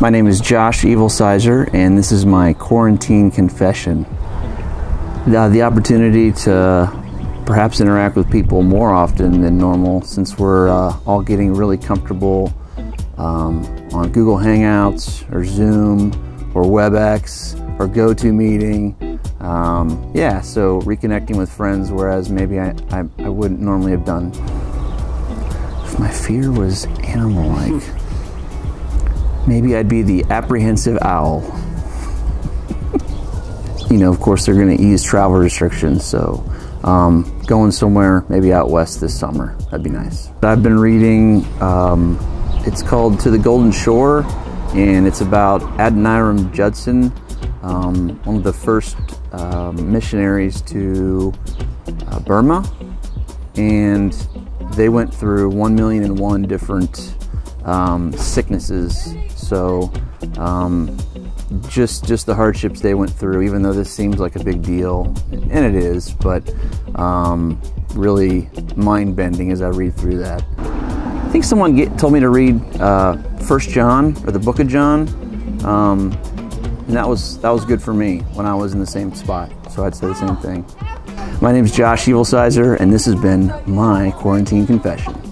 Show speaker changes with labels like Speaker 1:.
Speaker 1: My name is Josh Evilsizer, and this is my quarantine confession. Uh, the opportunity to perhaps interact with people more often than normal since we're uh, all getting really comfortable um, on Google Hangouts or Zoom or WebEx or GoToMeeting. Um, yeah, so reconnecting with friends, whereas maybe I, I, I wouldn't normally have done. If my fear was animal like, maybe I'd be the apprehensive owl. you know, of course, they're going to ease travel restrictions, so um, going somewhere maybe out west this summer. That'd be nice. I've been reading, um, it's called To the Golden Shore, and it's about Adoniram Judson, um, one of the first uh, missionaries to uh, Burma. And they went through one million and one different um, sicknesses. So, um, just just the hardships they went through, even though this seems like a big deal, and it is, but um, really mind bending as I read through that. I think someone get, told me to read uh, First John or the Book of John, um, and that was that was good for me when I was in the same spot. So I'd say the same thing. My name is Josh Evilsizer, and this has been my quarantine confession.